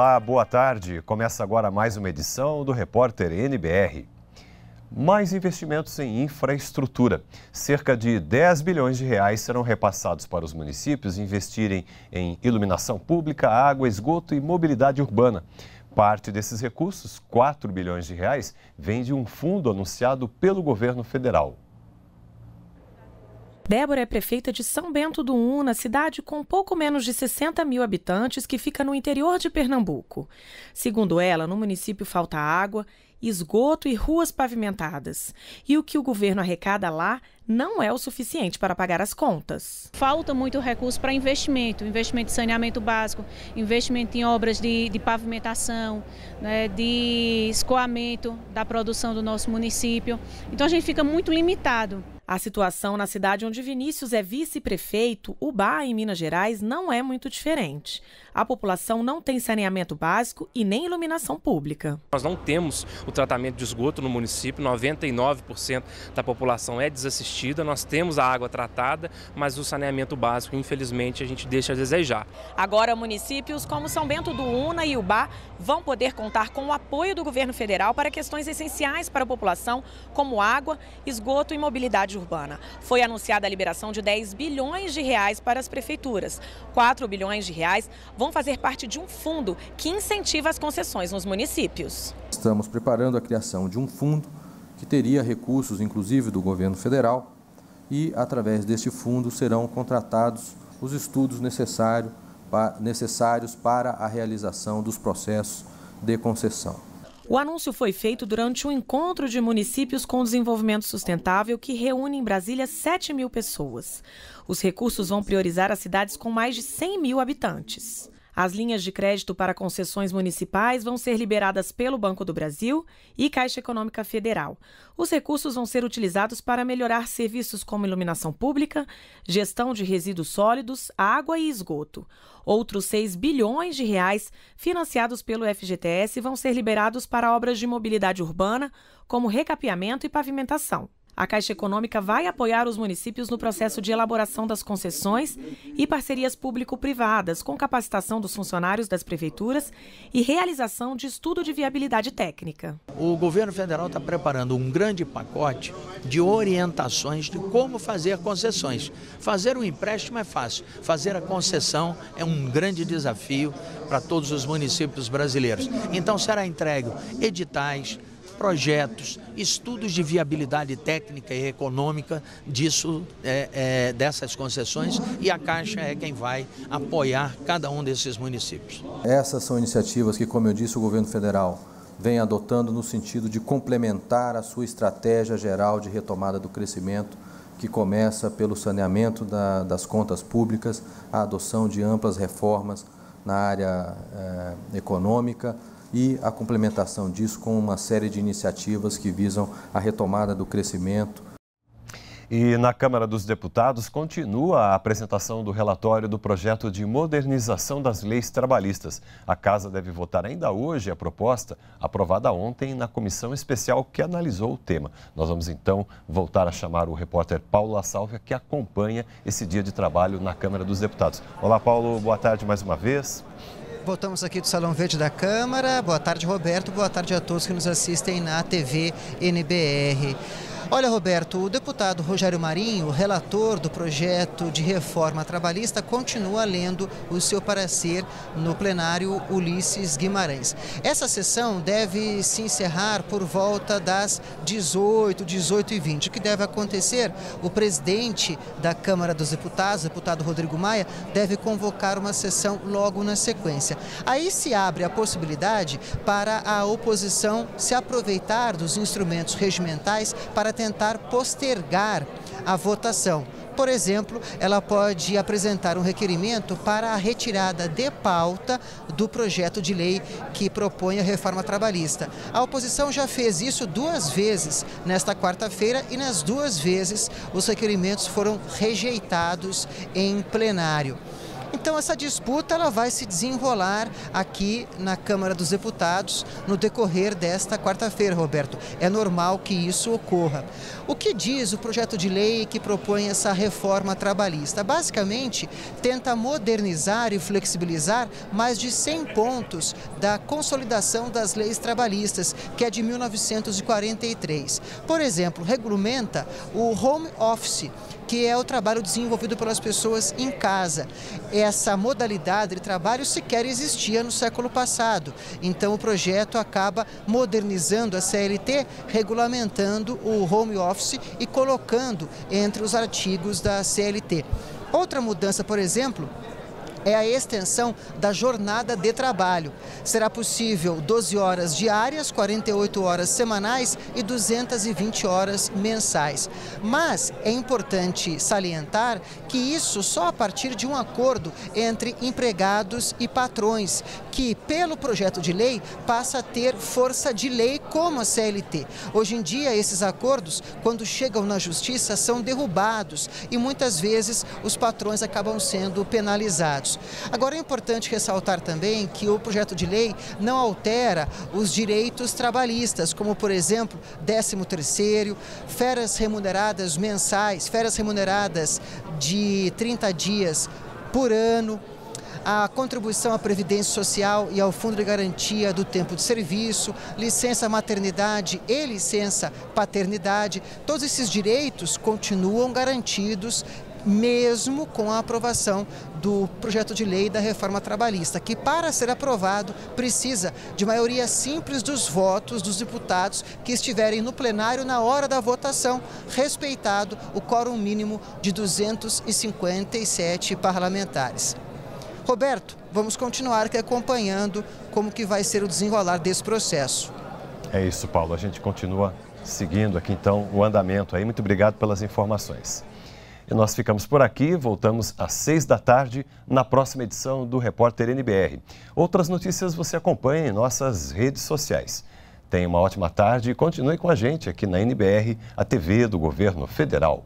Olá, boa tarde. Começa agora mais uma edição do Repórter NBR. Mais investimentos em infraestrutura. Cerca de 10 bilhões de reais serão repassados para os municípios investirem em iluminação pública, água, esgoto e mobilidade urbana. Parte desses recursos, 4 bilhões de reais, vem de um fundo anunciado pelo governo federal. Débora é prefeita de São Bento do Una, cidade com pouco menos de 60 mil habitantes que fica no interior de Pernambuco. Segundo ela, no município falta água esgoto e ruas pavimentadas. E o que o governo arrecada lá não é o suficiente para pagar as contas. Falta muito recurso para investimento, investimento em saneamento básico, investimento em obras de, de pavimentação, né, de escoamento da produção do nosso município. Então a gente fica muito limitado. A situação na cidade onde Vinícius é vice-prefeito, Ubá, em Minas Gerais, não é muito diferente. A população não tem saneamento básico e nem iluminação pública. Nós não temos o tratamento de esgoto no município, 99% da população é desassistida, nós temos a água tratada, mas o saneamento básico, infelizmente, a gente deixa a desejar. Agora, municípios como São Bento do Una e Ubá vão poder contar com o apoio do governo federal para questões essenciais para a população, como água, esgoto e mobilidade urbana. Foi anunciada a liberação de 10 bilhões de reais para as prefeituras. 4 bilhões de reais vão fazer parte de um fundo que incentiva as concessões nos municípios. Estamos preparando a criação de um fundo que teria recursos, inclusive do governo federal, e através deste fundo serão contratados os estudos necessários para a realização dos processos de concessão. O anúncio foi feito durante um encontro de municípios com desenvolvimento sustentável que reúne em Brasília 7 mil pessoas. Os recursos vão priorizar as cidades com mais de 100 mil habitantes. As linhas de crédito para concessões municipais vão ser liberadas pelo Banco do Brasil e Caixa Econômica Federal. Os recursos vão ser utilizados para melhorar serviços como iluminação pública, gestão de resíduos sólidos, água e esgoto. Outros 6 bilhões de reais financiados pelo FGTS vão ser liberados para obras de mobilidade urbana, como recapeamento e pavimentação. A Caixa Econômica vai apoiar os municípios no processo de elaboração das concessões e parcerias público-privadas, com capacitação dos funcionários das prefeituras e realização de estudo de viabilidade técnica. O governo federal está preparando um grande pacote de orientações de como fazer concessões. Fazer um empréstimo é fácil, fazer a concessão é um grande desafio para todos os municípios brasileiros. Então será entregue editais, projetos, estudos de viabilidade técnica e econômica disso, é, é, dessas concessões e a Caixa é quem vai apoiar cada um desses municípios. Essas são iniciativas que, como eu disse, o governo federal vem adotando no sentido de complementar a sua estratégia geral de retomada do crescimento, que começa pelo saneamento da, das contas públicas, a adoção de amplas reformas na área é, econômica, e a complementação disso com uma série de iniciativas que visam a retomada do crescimento. E na Câmara dos Deputados continua a apresentação do relatório do projeto de modernização das leis trabalhistas. A Casa deve votar ainda hoje a proposta aprovada ontem na comissão especial que analisou o tema. Nós vamos então voltar a chamar o repórter Paulo La Sálvia, que acompanha esse dia de trabalho na Câmara dos Deputados. Olá, Paulo, boa tarde mais uma vez. Voltamos aqui do Salão Verde da Câmara. Boa tarde, Roberto. Boa tarde a todos que nos assistem na TV NBR. Olha, Roberto, o deputado Rogério Marinho, relator do projeto de reforma trabalhista, continua lendo o seu parecer no plenário Ulisses Guimarães. Essa sessão deve se encerrar por volta das 18, 18 e 20. O que deve acontecer? O presidente da Câmara dos Deputados, deputado Rodrigo Maia, deve convocar uma sessão logo na sequência. Aí se abre a possibilidade para a oposição se aproveitar dos instrumentos regimentais para tentar postergar a votação. Por exemplo, ela pode apresentar um requerimento para a retirada de pauta do projeto de lei que propõe a reforma trabalhista. A oposição já fez isso duas vezes nesta quarta-feira e nas duas vezes os requerimentos foram rejeitados em plenário. Então essa disputa ela vai se desenrolar aqui na Câmara dos Deputados no decorrer desta quarta-feira, Roberto. É normal que isso ocorra. O que diz o projeto de lei que propõe essa reforma trabalhista? Basicamente, tenta modernizar e flexibilizar mais de 100 pontos da consolidação das leis trabalhistas, que é de 1943. Por exemplo, regulamenta o home office que é o trabalho desenvolvido pelas pessoas em casa. Essa modalidade de trabalho sequer existia no século passado. Então o projeto acaba modernizando a CLT, regulamentando o home office e colocando entre os artigos da CLT. Outra mudança, por exemplo, é a extensão da jornada de trabalho. Será possível 12 horas diárias, 48 horas semanais e 220 horas mensais. Mas é importante salientar que isso só a partir de um acordo entre empregados e patrões, que pelo projeto de lei passa a ter força de lei como a CLT. Hoje em dia esses acordos, quando chegam na justiça, são derrubados e muitas vezes os patrões acabam sendo penalizados. Agora é importante ressaltar também que o projeto de lei não altera os direitos trabalhistas, como por exemplo, 13 terceiro, férias remuneradas mensais, férias remuneradas de 30 dias por ano, a contribuição à Previdência Social e ao Fundo de Garantia do Tempo de Serviço, licença maternidade e licença paternidade, todos esses direitos continuam garantidos mesmo com a aprovação do projeto de lei da reforma trabalhista, que para ser aprovado precisa de maioria simples dos votos dos deputados que estiverem no plenário na hora da votação, respeitado o quórum mínimo de 257 parlamentares. Roberto, vamos continuar acompanhando como que vai ser o desenrolar desse processo. É isso, Paulo. A gente continua seguindo aqui então o andamento aí. Muito obrigado pelas informações. E nós ficamos por aqui, voltamos às seis da tarde na próxima edição do Repórter NBR. Outras notícias você acompanha em nossas redes sociais. Tenha uma ótima tarde e continue com a gente aqui na NBR, a TV do Governo Federal.